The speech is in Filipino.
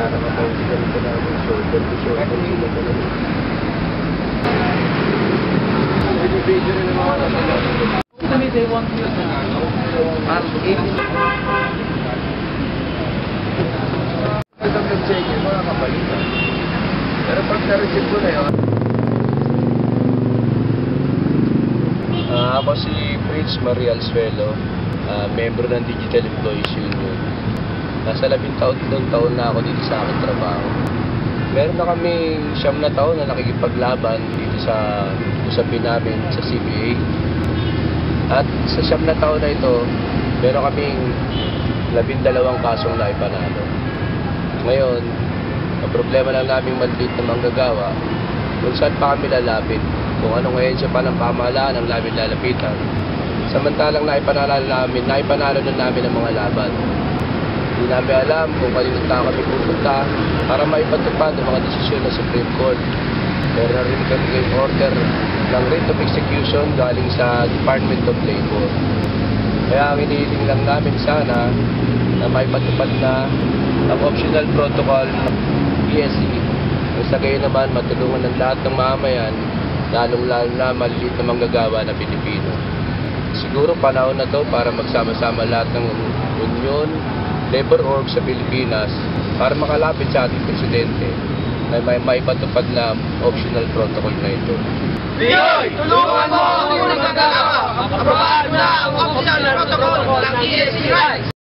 para mapagsigan ko na yung shoulder to shoulder sila rin naman. Kami, they want you to Parang eight. Ito ang check yun, mga kapalitan. Pero pag na-receive ko na yun, ako si Prince Marie Alsuelo, ah, membro ng Digital Employees Union. Nasa labing taon doon taon na ako dito sa aking trabaho. Meron na kami siyam na taon na nakikipaglaban dito sa usapin namin sa CBA. At sa siyam na taon na ito, meron kaming labing dalawang kasong naipanalo. Ngayon, ang problema lang namin maliit na manggagawa, kung saan pa kami lalapit, kung anong ahensya pa ng pamahalaan ang namin lalapitan. Samantalang naipanalo namin, naipanalo na namin ang mga laban. Namin alam kung kanino tao kami pupunta para maipatupad ang mga desisyon ng Supreme Court. Pero narinig kami ngayong order ng writ of execution galing sa Department of Labor. Kaya ang inihiling lang namin sana na maipatupad na ang optional protocol ng PSE nang sa gayon naman matulungan ng lahat ng mamayan lalong lalo na maliliit na manggagawa na Pilipino. Siguro panahon na to para magsama-sama lahat ng union, labor org sa Pilipinas para makalapit sa ating presidente na may maipatupad na optional protocol na ito. Pinoy, tulungan mo ang unang gagawa! Aprobado na ang optional protocol ng ESC Rights!